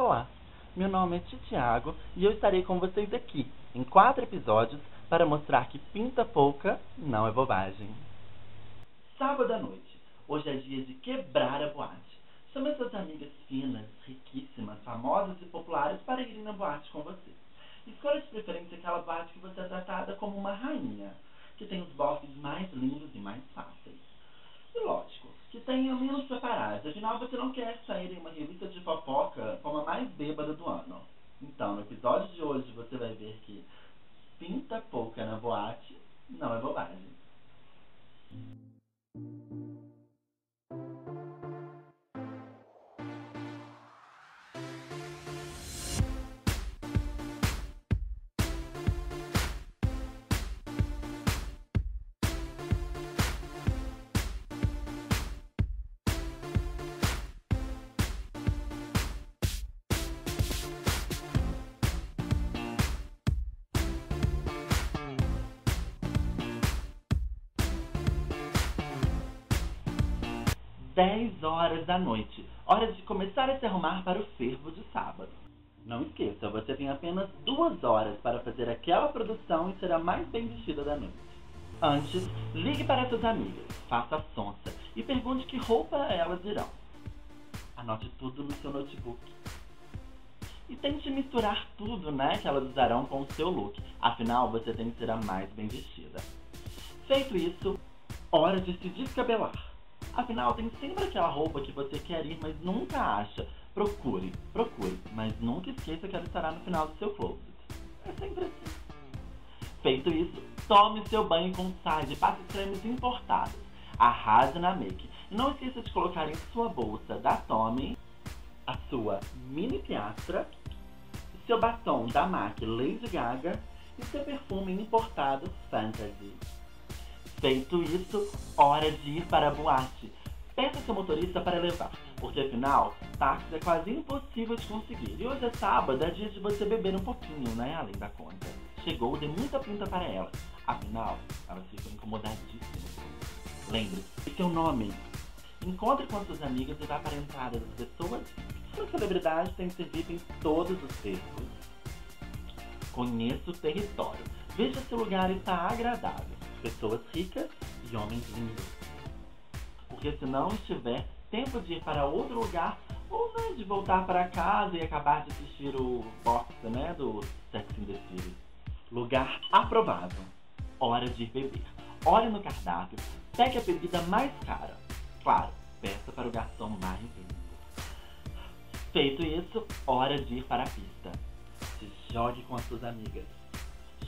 Olá, meu nome é Titiago e eu estarei com vocês aqui em quatro episódios para mostrar que pinta pouca não é bobagem. Sábado à noite, hoje é dia de quebrar a boate. Chame suas amigas finas, riquíssimas, famosas e populares para irem na boate com você. Escolha de preferência aquela boate que você é tratada como uma rainha, que tem os bofes mais lindos e mais fáceis. E lógico, tenha menos preparado. Afinal, você não quer sair em uma revista de fofoca como a mais bêbada do ano. Então, no episódio de hoje, você vai ver que pinta pouca na boate não é bobagem. 10 horas da noite. Hora de começar a se arrumar para o fervo de sábado. Não esqueça, você tem apenas duas horas para fazer aquela produção e será mais bem vestida da noite. Antes, ligue para suas amigas, faça a sonsa e pergunte que roupa elas irão. Anote tudo no seu notebook. E tente misturar tudo, né, que elas usarão com o seu look. Afinal, você tem que ser a mais bem vestida. Feito isso, hora de se descabelar. Afinal, tem sempre aquela roupa que você quer ir, mas nunca acha. Procure, procure, mas nunca esqueça que ela estará no final do seu closet. É sempre assim. Feito isso, tome seu banho com side e passe cremes importados. Arrase na make. Não esqueça de colocar em sua bolsa da Tommy a sua mini piastra, seu batom da MAC Lady Gaga e seu perfume importado Fantasy. Feito isso, hora de ir para a boate. Peça seu motorista para levar, porque afinal, táxi é quase impossível de conseguir. E hoje é sábado, é dia de você beber um pouquinho, né? Além da conta. Chegou, dê muita pinta para elas. Afinal, elas ficam incomodadíssimas. Lembre-se, seu nome. Encontre com suas amigas e vá para a entrada das pessoas. Uma celebridade tem que ser vista em todos os cercos. Conheça o território. Veja se o lugar está agradável pessoas ricas e homens lindos. Porque se não estiver tempo de ir para outro lugar, ou né, de voltar para casa e acabar de assistir o box né, do Sex and the City. Lugar aprovado. Hora de beber. Olhe no cardápio, pegue a bebida mais cara. Claro, peça para o garçom mais lindo. Feito isso, hora de ir para a pista. Se jogue com as suas amigas.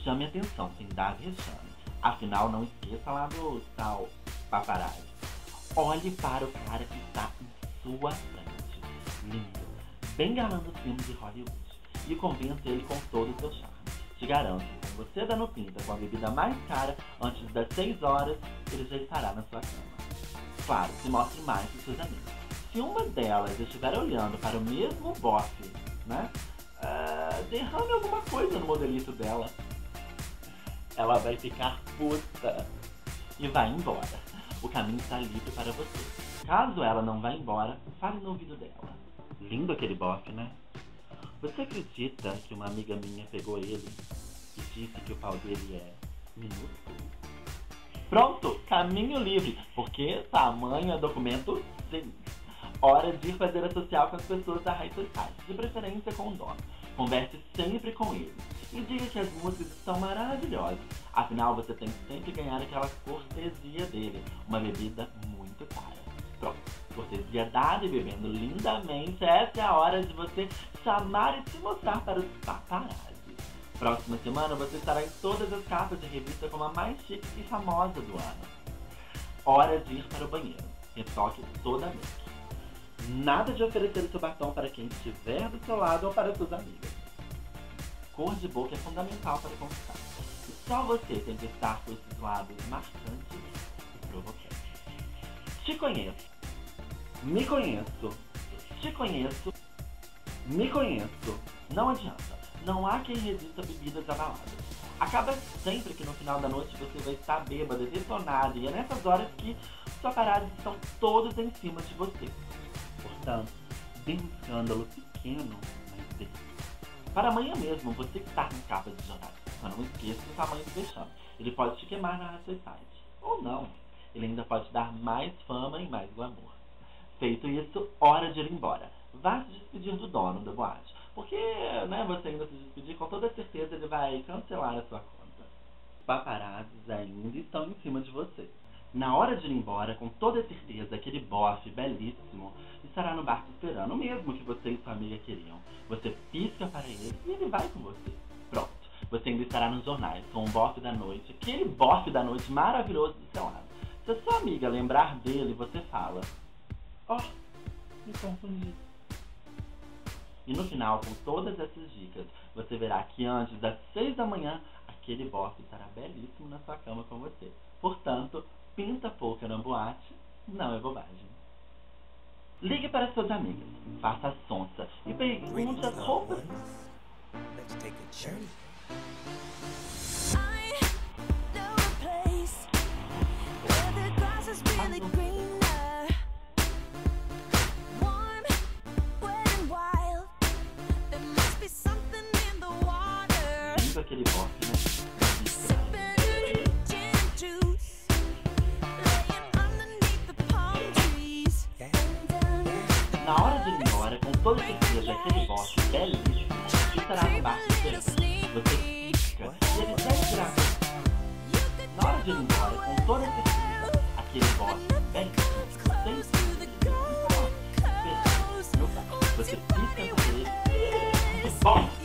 Chame atenção, sem dar vexame. Afinal, não esqueça lá do tal paparazzi. Olhe para o cara que está em sua frente. Lindo. Bem galã dos filmes de Hollywood. E convença ele com todo o seu charme. Te garanto, quando você dá no pinta com a bebida mais cara, antes das 6 horas, ele já estará na sua cama. Claro, se mostre mais que seus amigos. Se uma delas estiver olhando para o mesmo bofe, né? Uh, derrame alguma coisa no modelito dela ela vai ficar puta e vai embora. O caminho está livre para você. Caso ela não vá embora, fale no ouvido dela. Lindo aquele bofe, né? Você acredita que uma amiga minha pegou ele e disse que o pau dele é minúsculo? Pronto, caminho livre, porque tamanho é documento sim. Hora de ir fazer a social com as pessoas da High Society, de preferência com o dono. Converse sempre com ele e diga que as músicas estão maravilhosas. Afinal, você tem que sempre ganhar aquela cortesia dele, uma bebida muito cara. Pronto, cortesia dada e bebendo lindamente, essa é a hora de você chamar e se mostrar para os paparazzi. Próxima semana você estará em todas as capas de revista como a mais chique e famosa do ano. Hora de ir para o banheiro. Retoque toda a make. Nada de oferecer o seu batom para quem estiver do seu lado ou para suas amigas. Cor de boca é fundamental para conquistar. Só você tem que estar com esses lábios marcantes e provocantes. Te conheço. Me conheço. Te conheço. Me conheço. Não adianta. Não há quem resista a bebidas abaladas. Acaba sempre que no final da noite você vai estar bêbada, detonada, e é nessas horas que os paparazzi estão todos em cima de você. Portanto, dê um escândalo pequeno. Para amanhã mesmo, você que está em capa de jornais. Mas não esqueça do tamanho do vexame. Ele pode te queimar na seu site. Ou não. Ele ainda pode dar mais fama e mais glamour. Feito isso, hora de ir embora. Vá se despedir do dono da boate. Porque, né, você ainda se despedir, com toda certeza ele vai cancelar a sua conta. Paparazzis ainda estão em cima de você. Na hora de ir embora, com toda certeza, aquele bofe belíssimo estará no barco esperando, o mesmo que você e sua amiga queriam. Você pisca para ele e ele vai com você. Pronto. Você ainda estará nos jornais com o bofe da noite, aquele bofe da noite maravilhoso do seu lado. Se a sua amiga lembrar dele, você fala: Ó, oh, me confundi. E no final, com todas essas dicas, você verá que antes das 6 da manhã, aquele bofe estará belíssimo na sua cama com você. Portanto, pinta pouca na boate não é bobagem. Ligue para seus amigos, faça a sonsa e pergunte as roupas. Let's take a journey. aquele bofe, né? Com toda certeza, aquele bofe belíssimo estará no bar esperando. Você fica e ele deve tirar. Na hora de ir embora, com toda certeza, aquele bofe belíssimo sem Você pisca para ele. Bom!